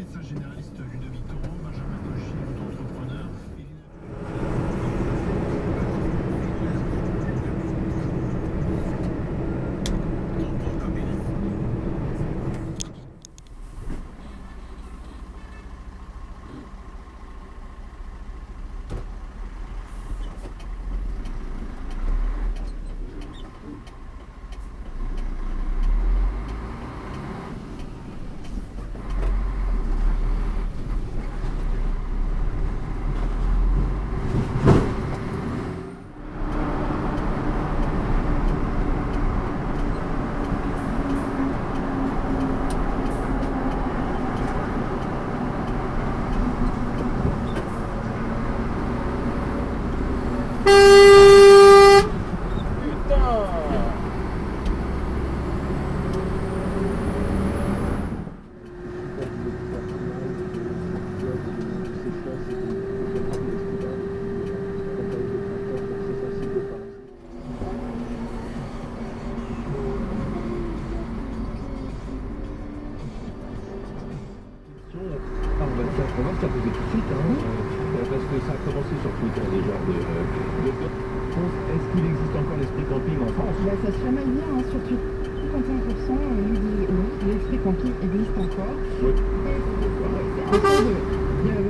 message général. Bah, Ça se chamaille bien hein, sur Twitter. 51% nous dit oui, l'esprit camping existe encore. De...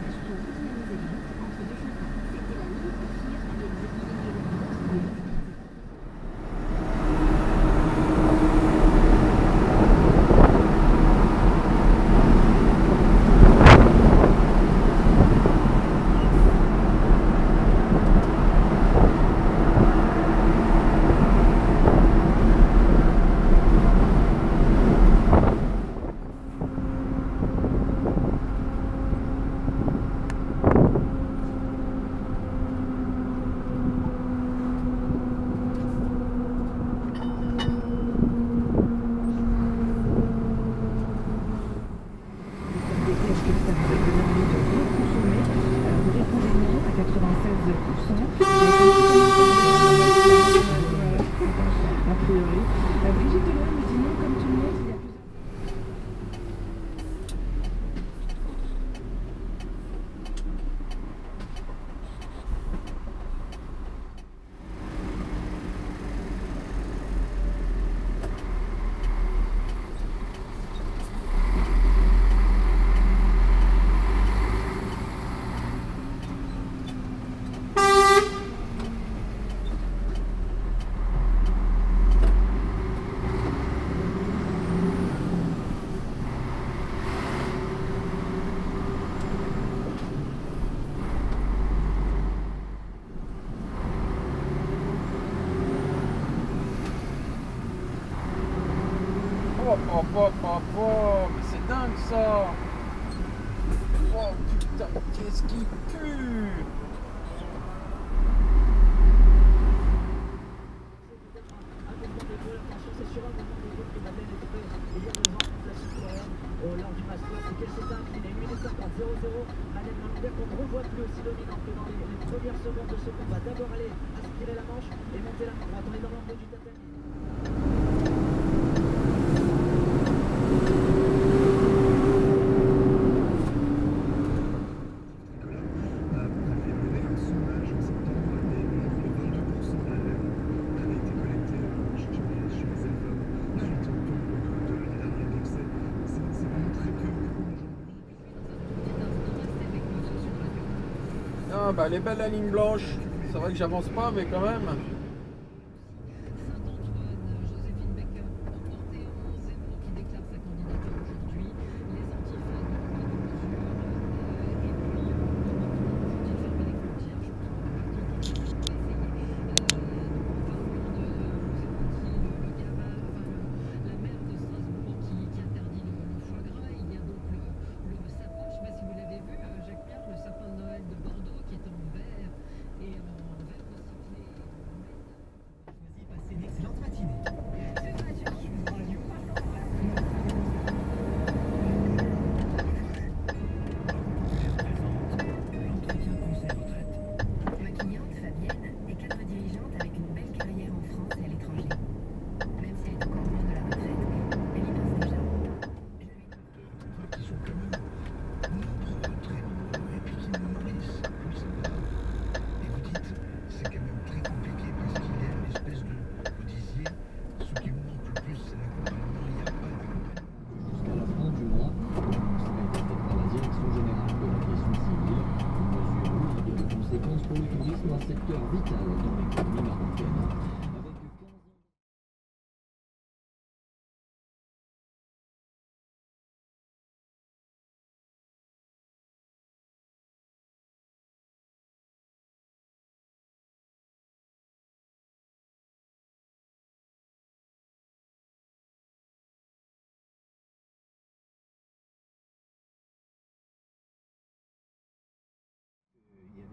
oh, oh, oh, mais c'est dingue ça. Oh putain, qu'est-ce qui pue. Lors du match c'est quel c'est un il est 1 minute 50 0-0 Annette Malmberg qu'on ne revoit plus aussi que dans les, premières secondes de ce combat. D'abord aller aspirer la manche et monter la main on est dans du tatami bah elle est belle la ligne blanche. C'est vrai que j'avance pas mais quand même.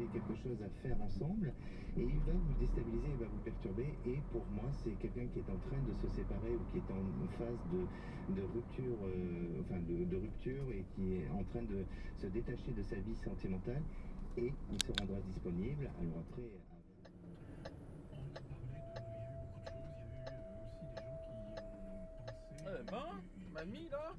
Quelque chose à faire ensemble et il va vous déstabiliser, il va vous perturber et pour moi c'est quelqu'un qui est en train de se séparer ou qui est en phase de, de rupture, euh, enfin de, rupture et qui est en train de se détacher de sa vie sentimentale et il se rendra disponible. Alors après. Eh ben, mamie, là